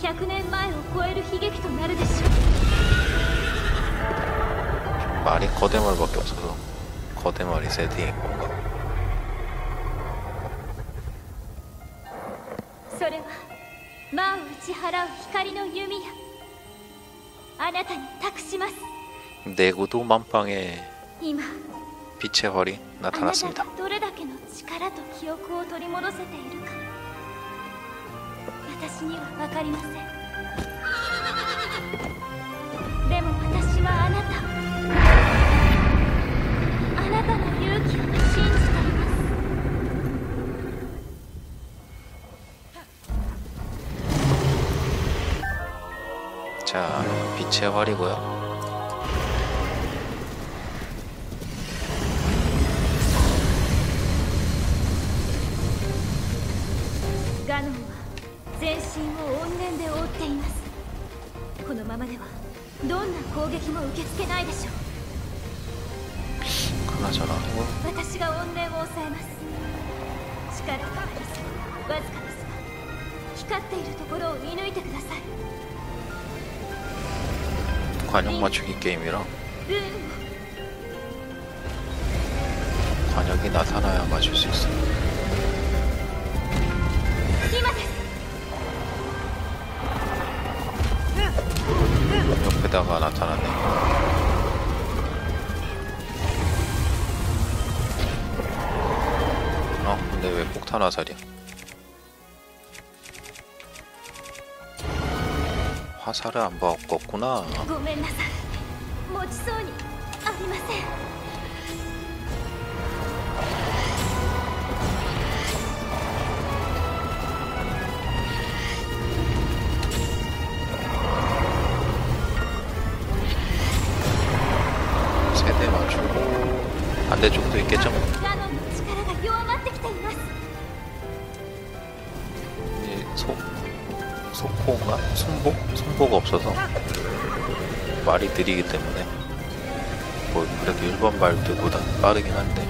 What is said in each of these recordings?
100年前を超える悲劇となるでしょう 말이 거대말밖에 없어서 거대말이 세팅인 건가? それは魔を打ち払う光の弓矢あなたに託します 내구도 만빵의 今 빛의 활이 あなた 나타났습니다. がどれだけの力と記憶を取り戻せているか 私には分かりませんでも私はあなたをあなたの勇気を信じています 자, 빛의 활이고요. 그나저나 이거 私が怨念を抑えます力がありそうわずかですが光っているところを見抜いてください 관역 맞추기 게임이라 ルーンを 관역이 나타나야 맞출 수 있어. 今です 옆에다가 나타났네. 근데 왜 폭탄 화살이야? 화살을 안 바꿨구나. 세대 맞추고 반대쪽도 있겠죠? 소코가? 손복? 손복 없어서 말이 느리기 때문에 뭐 그래도 일반 말들보다 빠르긴 한데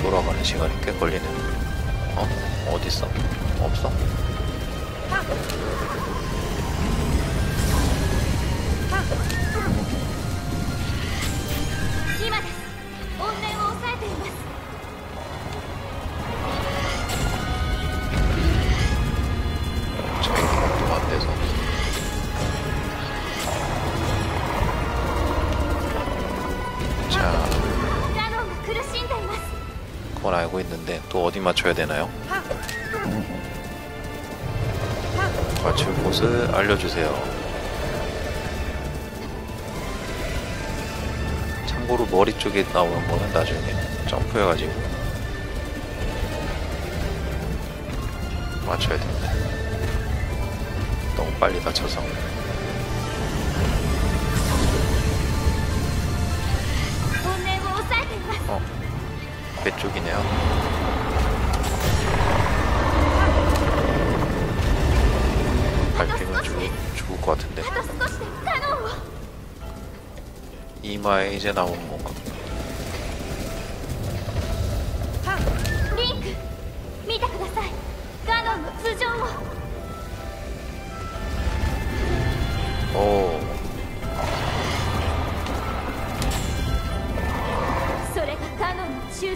돌아가는 시간이 꽤 걸리네 어? 어딨어? 없어? 그건 알고 있는데 또 어디 맞춰야 되나요? 맞출 곳을 알려주세요. 참고로 머리 쪽에 나오는 거는 나중에 점프해가지고 맞춰야 됩니다. 너무 빨리 다쳐서 앞에 쪽이네요. 밟히면 죽을, 죽을 것 같은데. 이마에 이제 나오는 건가? 오.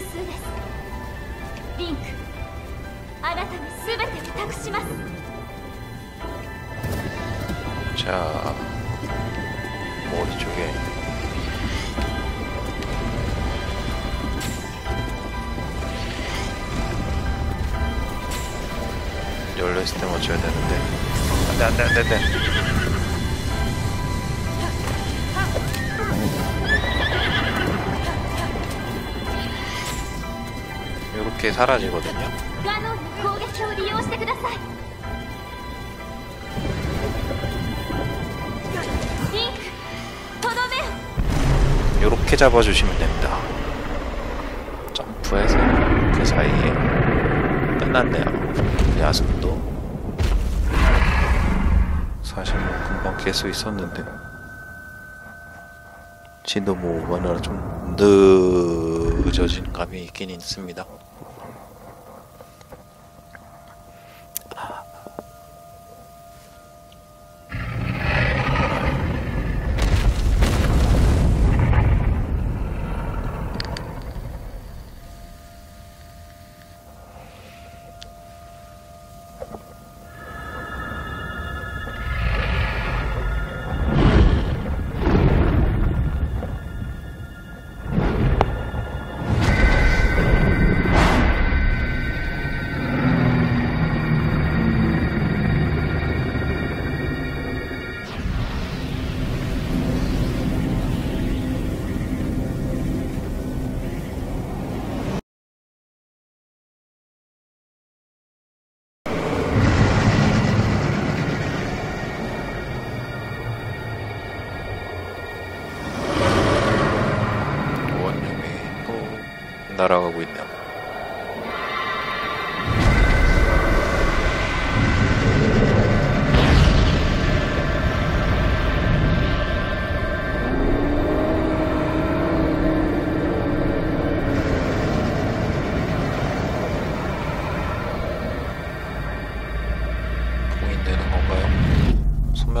ノンの中枢ですリンクあなたに全てを託します 자 머리 쪽에 열려 있을 때 맞춰야 되는데 안돼 안돼 안돼 안돼 이렇게 사라지거든요. 이렇게 잡아주시면 됩니다. 점프해서 그 사이에 끝났네요. 야습도 사실 뭐 금방 깰 수 있었는데 진도 뭐 얼마나 좀 늦어진 감이 있긴 있습니다. 건가요?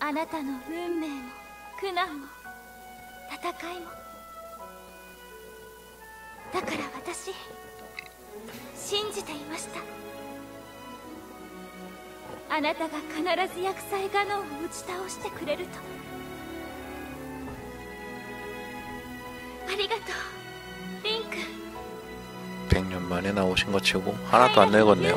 あなたの運命も苦難も戦いもだから私信じていましたあなたが必ず薬剤ガノンを打ち倒してくれるとありがとうリンク 100년 만에 나오신 것 치고 하나도 안 늙었네요.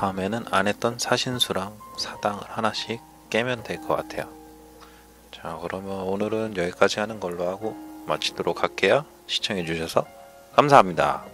다음에는 안 했던 사신수랑 사당을 하나씩 깨면 될 것 같아요. 자, 그러면 오늘은 여기까지 하는 걸로 하고 마치도록 할게요. 시청해주셔서 감사합니다.